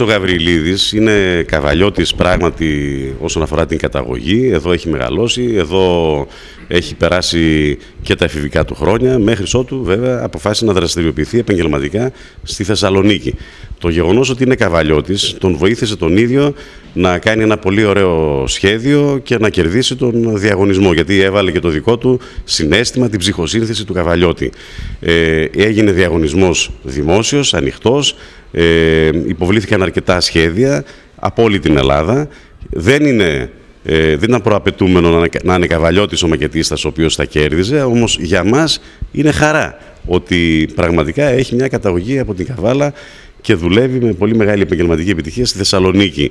Ο Γαβριλίδης είναι καβαλιώτης πράγματι όσον αφορά την καταγωγή. Εδώ έχει μεγαλώσει, εδώ έχει περάσει και τα εφηβικά του χρόνια, μέχρι ότου βέβαια αποφάσισε να δραστηριοποιηθεί επαγγελματικά στη Θεσσαλονίκη. Το γεγονός ότι είναι καβαλιώτης τον βοήθησε τον ίδιο να κάνει ένα πολύ ωραίο σχέδιο και να κερδίσει τον διαγωνισμό. Γιατί έβαλε και το δικό του συνέστημα, την ψυχοσύνθεση του καβαλιώτη. Ε, έγινε διαγωνισμός δημόσιος, ανοιχτός. Ε, υποβλήθηκαν αρκετά σχέδια από όλη την Ελλάδα. Δεν είναι ε, δεν ήταν προαπαιτούμενο να είναι καβαλιώτης ο μακετίστας ο οποίος θα κέρδιζε, όμως για μας είναι χαρά ότι πραγματικά έχει μια καταγωγή από την Καβάλα και δουλεύει με πολύ μεγάλη επαγγελματική επιτυχία στη Θεσσαλονίκη.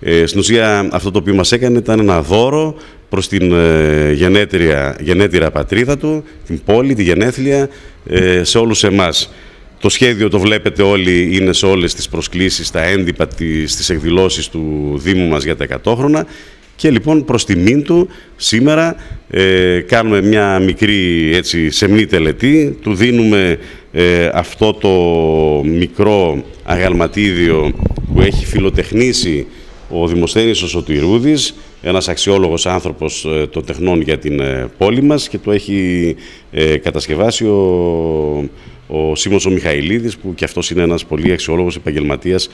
Ε, στην ουσία αυτό το οποίο μας έκανε ήταν ένα δώρο προς την ε, γενέτειρα, πατρίδα του, την πόλη, τη γενέθλια, ε, σε όλους εμάς. Το σχέδιο το βλέπετε όλοι, είναι σε όλες τις προσκλήσεις, τα έντυπα, στις εκδηλώσεις του Δήμου μας για τα 100 χρόνια και λοιπόν προς τιμήν του σήμερα ε, κάνουμε μια μικρή έτσι, σεμνή τελετή, του δίνουμε ε, αυτό το μικρό αγαλματίδιο που έχει φιλοτεχνήσει ο Δημοσθένης ο Σωτηρούδης, ένας αξιόλογος άνθρωπος ε, των τεχνών για την ε, πόλη μας και το έχει κατασκευάσει ο, ο Σίμος ο Μιχαηλίδης που και αυτός είναι ένας πολύ αξιόλογος επαγγελματίας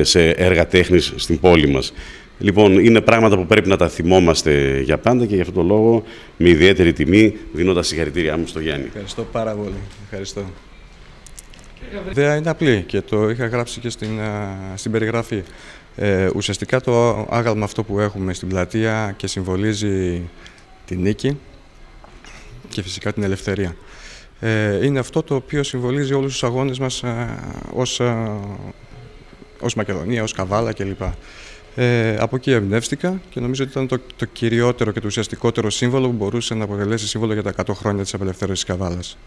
σε έργα τέχνης στην πόλη μας. Λοιπόν, είναι πράγματα που πρέπει να τα θυμόμαστε για πάντα και γι' αυτό το λόγο με ιδιαίτερη τιμή δίνω τα συγχαρητήριά μου στο Γιάννη. Ευχαριστώ πάρα πολύ. Ευχαριστώ. Η ιδέα είναι απλή και το είχα γράψει και στην, στην περιγραφή. Ε, ουσιαστικά το άγαλμα αυτό που έχουμε στην πλατεία και συμβολίζει τη νίκη και φυσικά την ελευθερία. Ε, είναι αυτό το οποίο συμβολίζει όλους τους αγώνες μας ως, ως Μακεδονία, ως Καβάλα κλπ. Ε, από εκεί εμπνεύστηκα και νομίζω ότι ήταν το, το κυριότερο και το ουσιαστικότερο σύμβολο που μπορούσε να αποτελέσει σύμβολο για τα 100 χρόνια της απελευθέρωσης της Καβάλας.